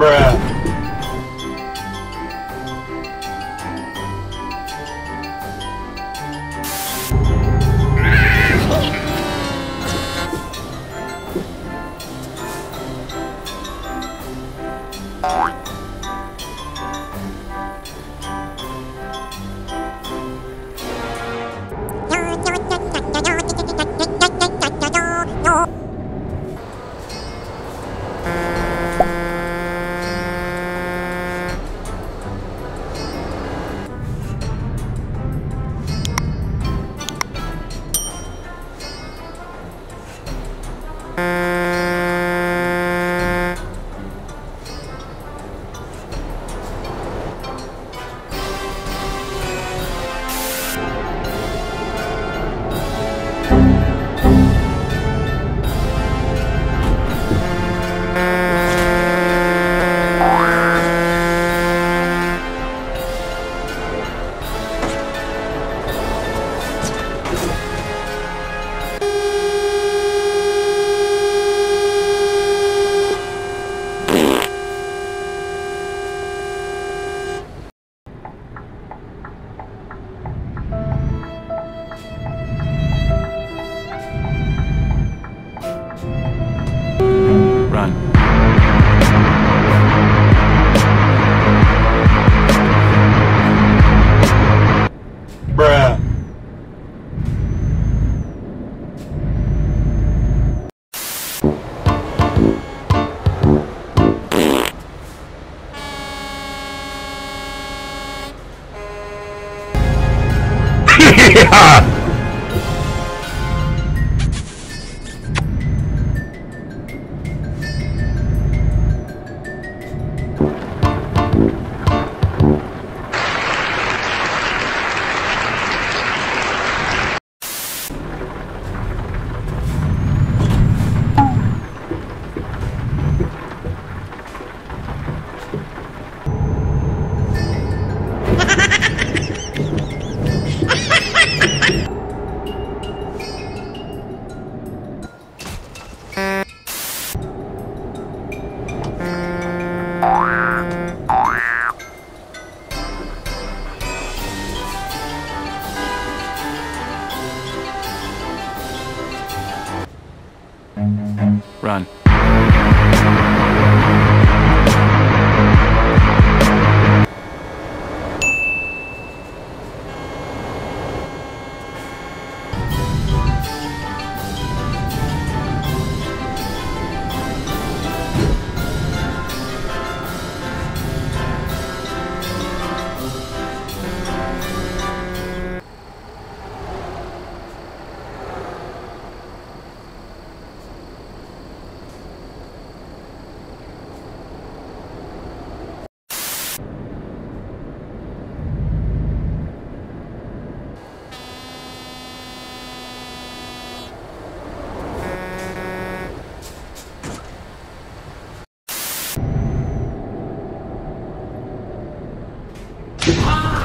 Bruh. Run. Yeah. Run. Ah!